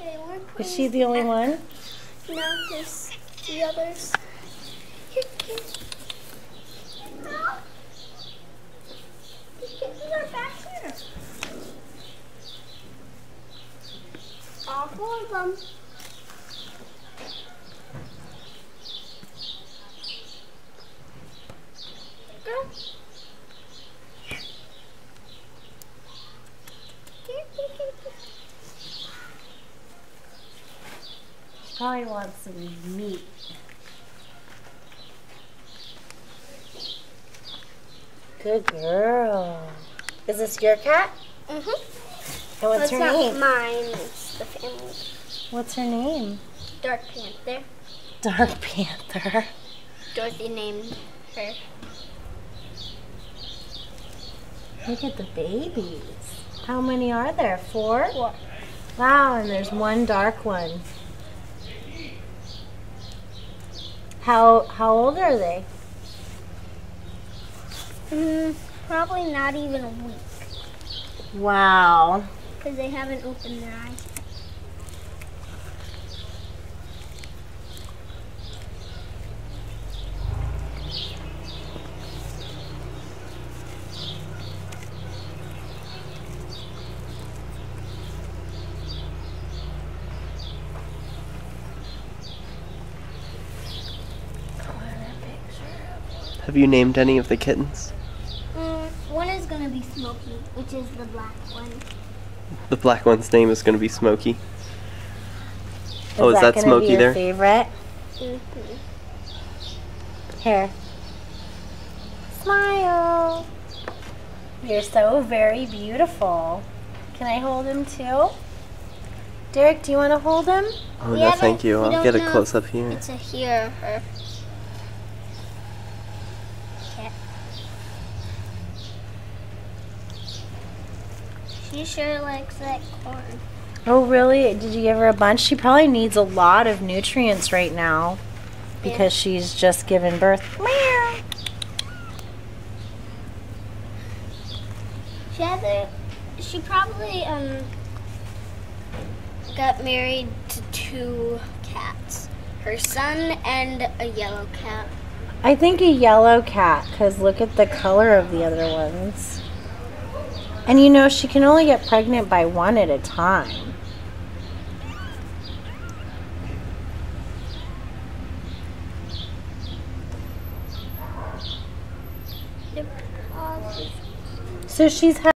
Okay, Is she the only one? No, there's the others. Here, here. No. The kittens are back here. All four of them. Girl. Here, here, here, here. Probably wants some meat. Good girl. Is this your cat? Mm-hmm. And what's It's her not name? mine. It's the family. What's her name? Dark Panther. Dark Panther. Dorothy named her. Look at the babies. How many are there? Four? Four. Wow, and there's one dark one. How how old are they? Mm, probably not even a week Wow. because they haven't opened their eyes. Have you named any of the kittens? Mm, one is gonna be Smokey, which is the black one. The black one's name is going to be Smokey. Oh, is that gonna Smokey be your there? favorite? Mm-hmm. Here. Smile. You're so very beautiful. Can I hold him too? Derrick, do you want to hold him? Oh, We no, thank you. I'll get a close up here. It's a he or her. Cat. She sure likes that corn. Oh, really? Did you give her a bunch? She probably needs a lot of nutrients right now because she's just given birth. Meow. She had a, she probably um got married to two cats. Her son and a yellow cat. I think a yellow cat because look at the color of the other ones. And you know, she can only get pregnant by one at a time. So she's had